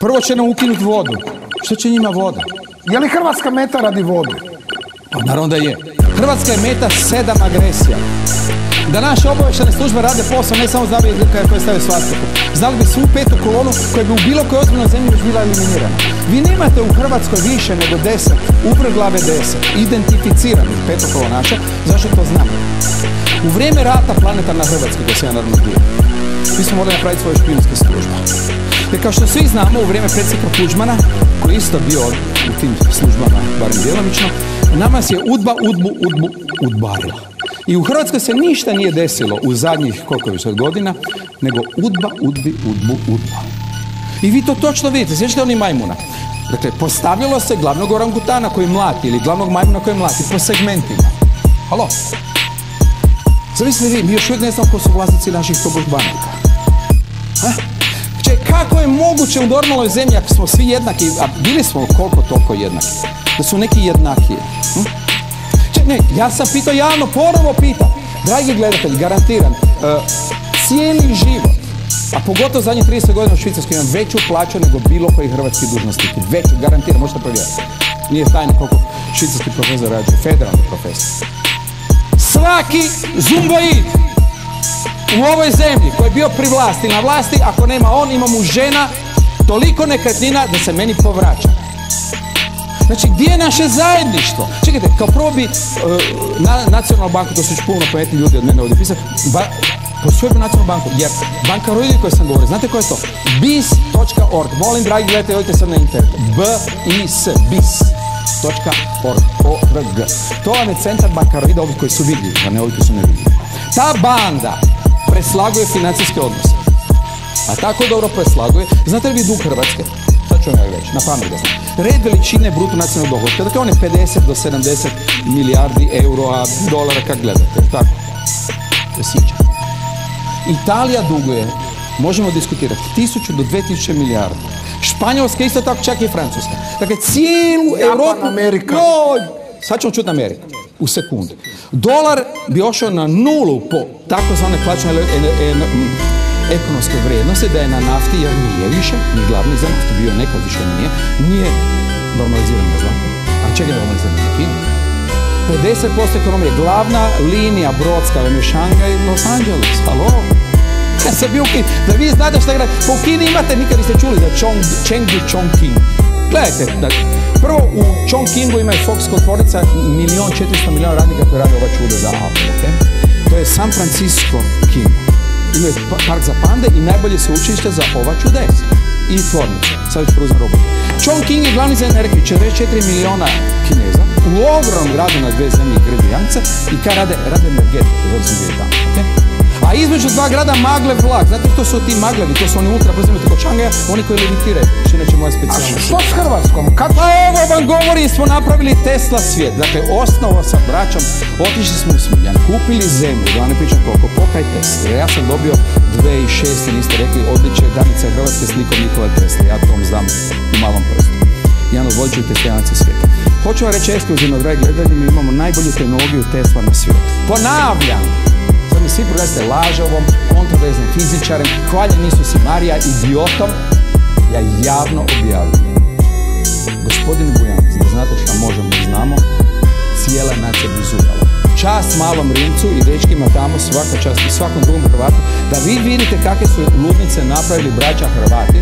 Prvo će nam ukinuti vodu. Što će njima voda? Je li Hrvatska meta radi vode? Pa naravno da je. Hrvatska je meta sedam agresija. Da naše obavještajne službe rade posao, ne samo znali koje stavio svastiku. Znali bi svu petu kolonu koja bi u bilo kojoj ozbiljnoj zemlji već bila eliminirana. Vi nemate u Hrvatskoj više nego deset, glave deset, identificiranih petokolonaša. Zašto to znam? U vrijeme rata planetarna Hrvatska, gdje se ja naravno bio, mi smo morali napraviti svoje špijunske službe. Jer kao što svi znamo, u vrijeme predsjednika Tuđmana, koji je isto bio u tim službama, barem djelomično, nama se udba, udbu, udbu, udbarila. I u Hrvatskoj se ništa nije desilo u zadnjih koliko više godina, nego udba, udbi, udbu, udba. I vi to točno vidite, sjećate oni majmuna. Dakle, postavljalo se glavnog orangutana koji mlati ili glavnog majmuna koji mlati po segmentima. Halo? Zamislite vi, mi još uvijek ne znamo ko su vlasnici naših tobož banaka. Če, kako je moguće u normalnoj zemlji ako smo svi jednaki, a bili smo koliko toliko jednaki, da su neki jednakije? Hm? ne, ja sam pitao javno, ponovo pitam. Dragi gledatelji, garantiram, uh, cijeli život, a pogotovo zadnjih 30 godina u Švicarskoj imam veću plaću nego bilo koji hrvatski dužnosnik. Veću, garantiram, možete provjeriti. Nije tajno koliko švicarski profesor radi, federalni profesor. Svaki zumboid u ovoj zemlji koji je bio pri vlasti, na vlasti, ako nema on, ima mu žena, toliko nekretnina da se meni povraća. Znači, gdje je naše zajedništvo? Čekajte, kao prvo bi uh, na, nacionalnu banku, to su još puno pametni ljudi od mene ovdje pisati, ba, posvojimo nacionalnu banku, jer banka roditelji koje sam govorio, znate ko je to? bis.org, molim dragi gledajte, odite sad na internet, b-i-s, bis.org, o-r-g. To vam je centar bankaroida ovih koji su vidljivi, a ne ovih koji su nevidljivi. Ta banda preslaguje financijske odnose. A tako dobro preslaguje, znate li vi dug Hrvatske? Sad ću vam ja reći, na pamet da. Red veličine bruto nacionalnog dohodka, dakle on je 50 do 70 milijardi euro, a dolara kad gledate, tako? Sjećam. Italija duguje, možemo diskutirati, 1000 do 2000 milijardi. Španjolska isto tako, čak i Francuska. Dakle, cijelu Europu... Amerika. No, sad ćemo čuti Ameriku u sekundi. Dolar bi ošao na nulu po takozvane plaćane ekonomske vrijednosti da je na nafti, jer nije više, ni glavni za naftu, bio nekad više nije, nije normalizirano zlato. A čega je normalizirano za Kinu? 50% ekonomije, glavna linija brodska vam je Šangaj i Los Angeles, halo? Ja sam bio u Kini, da vi znate šta pa u Kini imate, nikad niste čuli za Chengdu Chongqing. Gledajte, da, prvo u Chongqingu ima Foxconn tvornica milion 400 milijuna radnika koji rade ova čuda za Apple? To je San Francisco, Kina imaju park za pande i najbolje se za ova čudesa. I tvornice. Sad ću preuzem robot. King je glavni za energiju, 44 miliona kineza, u ogromnom gradu na dve zemlje Jance i kad rade, rade energetiku, zato sam bio tamo? A između dva grada magle vlak. Znate što su ti maglevi? To su oni ultra brzi kod Šangaja, oni koji levitiraju. Što inače moja specijalna. Što s Hrvatskom? Kako? Pa evo vam govori, smo napravili Tesla svijet. Dakle, osnovo sa braćom, otišli smo u Smiljan, kupili zemlju, da ne pričam koliko, pokaj Tesla. Ja sam dobio 2006. niste rekli, odličje Danica Hrvatske slikom Nikola Tesla. Ja to vam znam u malom prstu. Jedan od vodećih teslijanaca svijeta. Hoću vam reći ekskluzivno, dragi gledanje, mi imamo najbolju tehnologiju Tesla na svijetu. Ponavljam, mi svi proglasite lažovom, kontroverznim fizičarem, hvaljeni su si Marija idiotom, ja javno objavljam. Gospodin Bujanac, da znate što možemo i znamo, cijela nacija bizurala. Čast malom Rimcu i dečkima tamo, svaka čast i svakom drugom Hrvatu, da vi vidite kakve su ludnice napravili braća Hrvati.